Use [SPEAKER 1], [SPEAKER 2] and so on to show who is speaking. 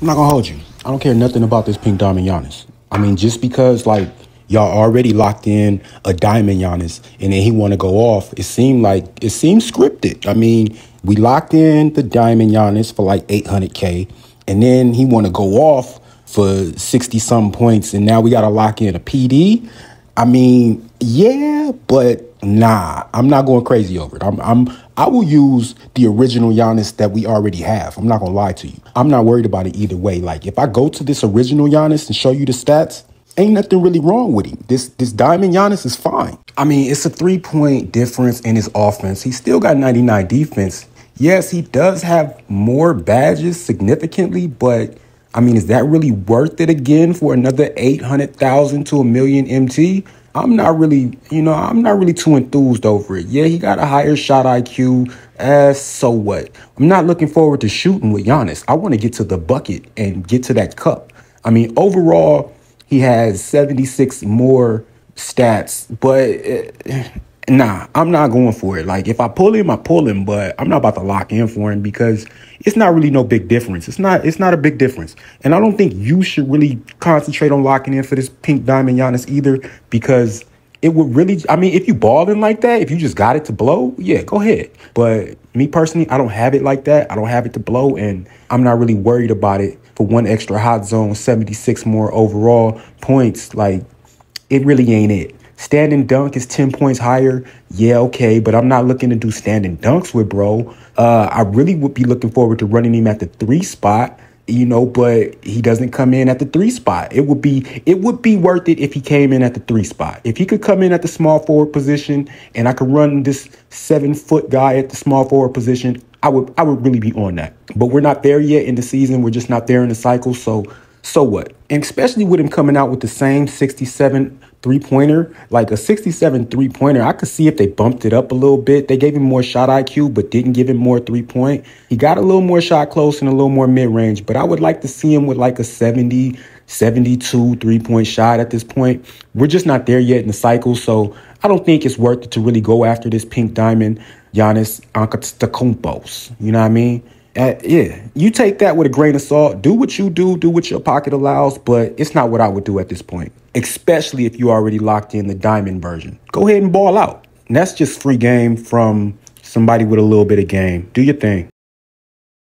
[SPEAKER 1] I'm not gonna hold you. I don't care nothing about this pink diamond Giannis. I mean, just because like y'all already locked in a diamond Giannis and then he want to go off, it seemed like it seemed scripted. I mean, we locked in the diamond Giannis for like 800k, and then he want to go off for 60 some points, and now we got to lock in a PD. I mean, yeah, but nah, I'm not going crazy over it. I'm, I'm, I will use the original Giannis that we already have. I'm not gonna lie to you. I'm not worried about it either way. Like, if I go to this original Giannis and show you the stats, ain't nothing really wrong with him. This, this diamond Giannis is fine. I mean, it's a three point difference in his offense. He still got 99 defense. Yes, he does have more badges significantly, but I mean, is that really worth it again for another 800,000 to a million MT? I'm not really, you know, I'm not really too enthused over it. Yeah, he got a higher shot IQ. As so what? I'm not looking forward to shooting with Giannis. I want to get to the bucket and get to that cup. I mean, overall, he has 76 more stats, but uh, Nah, I'm not going for it. Like if I pull him, I pull him, but I'm not about to lock in for him because it's not really no big difference. It's not it's not a big difference. And I don't think you should really concentrate on locking in for this pink diamond Giannis either because it would really I mean, if you balling like that, if you just got it to blow, yeah, go ahead. But me personally, I don't have it like that. I don't have it to blow and I'm not really worried about it for one extra hot zone, 76 more overall points. Like it really ain't it. Standing dunk is 10 points higher. Yeah, okay, but I'm not looking to do standing dunks with bro. Uh, I really would be looking forward to running him at the three spot, you know, but he doesn't come in at the three spot. It would be it would be worth it if he came in at the three spot. If he could come in at the small forward position and I could run this seven foot guy at the small forward position, I would I would really be on that. But we're not there yet in the season. We're just not there in the cycle. So so what? And especially with him coming out with the same 67 three pointer, like a 67 three pointer, I could see if they bumped it up a little bit. They gave him more shot IQ, but didn't give him more three point. He got a little more shot close and a little more mid range, but I would like to see him with like a 70, 72 three point shot at this point. We're just not there yet in the cycle, so I don't think it's worth it to really go after this pink diamond Giannis Antetokounmpos. You know what I mean? Uh, yeah, you take that with a grain of salt. Do what you do, do what your pocket allows, but it's not what I would do at this point, especially if you already locked in the diamond version. Go ahead and ball out. And that's just free game from somebody with a little bit of game. Do your thing.